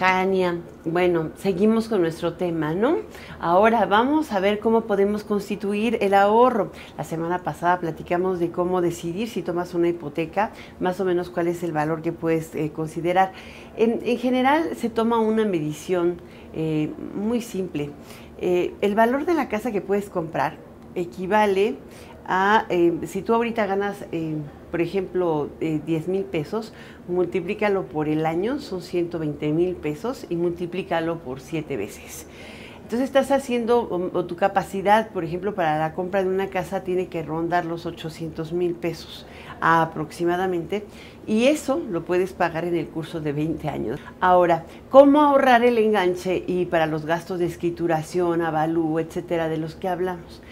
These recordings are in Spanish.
Jania, bueno, seguimos con nuestro tema, ¿no? Ahora vamos a ver cómo podemos constituir el ahorro. La semana pasada platicamos de cómo decidir si tomas una hipoteca, más o menos cuál es el valor que puedes eh, considerar. En, general se toma una medición eh, muy simple. Eh, el valor de la casa que puedes comprar equivale a, si tú ahorita ganas por ejemplo, 10 eh, mil pesos, multiplícalo por el año, son 120 mil pesos y multiplícalo por 7 veces. Entonces estás haciendo, tu capacidad, por ejemplo, para la compra de una casa tiene que rondar los 800 mil pesos aproximadamente, y eso lo puedes pagar en el curso de 20 años. Ahora, ¿cómo ahorrar el enganche y para los gastos de escrituración, avalúo, etcétera, de los que hablamos?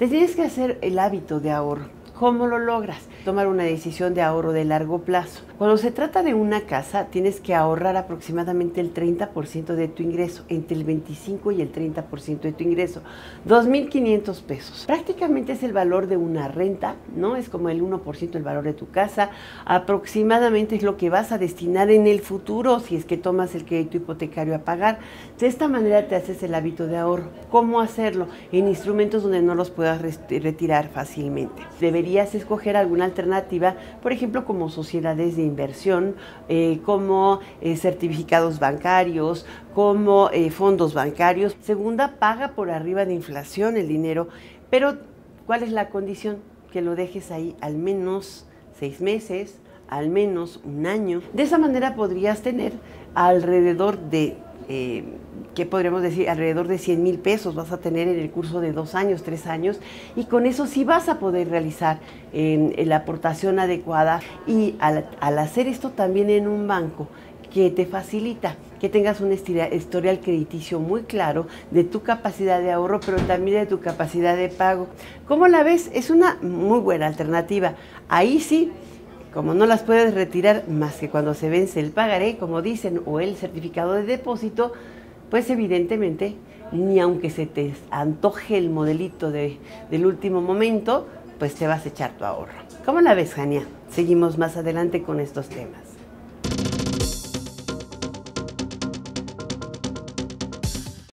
Te tienes que hacer el hábito de ahorro. ¿Cómo lo logras? Tomar una decisión de ahorro de largo plazo. Cuando se trata de una casa, tienes que ahorrar aproximadamente el 30% de tu ingreso, entre el 25 y el 30% de tu ingreso. 2.500 pesos. Prácticamente es el valor de una renta, ¿no? Es como el 1% el valor de tu casa. Aproximadamente es lo que vas a destinar en el futuro si es que tomas el crédito hipotecario a pagar. De esta manera te haces el hábito de ahorro. ¿Cómo hacerlo? En instrumentos donde no los puedas retirar fácilmente. Debería escoger alguna alternativa, por ejemplo, como sociedades de inversión, eh, como eh, certificados bancarios, como eh, fondos bancarios. Segunda, paga por arriba de inflación el dinero, pero ¿cuál es la condición? Que lo dejes ahí al menos seis meses, al menos un año. De esa manera podrías tener alrededor de eh, que podríamos decir alrededor de 100 mil pesos vas a tener en el curso de dos años, tres años, y con eso sí vas a poder realizar la aportación adecuada y al, hacer esto también en un banco que te facilita que tengas un historial crediticio muy claro de tu capacidad de ahorro, pero también de tu capacidad de pago. ¿Cómo la ves? Es una muy buena alternativa. Ahí sí como no las puedes retirar más que cuando se vence el pagaré, como dicen, o el certificado de depósito, pues evidentemente, ni aunque se te antoje el modelito de, del último momento, pues te vas a echar tu ahorro. ¿Cómo la ves, Jania? Seguimos más adelante con estos temas.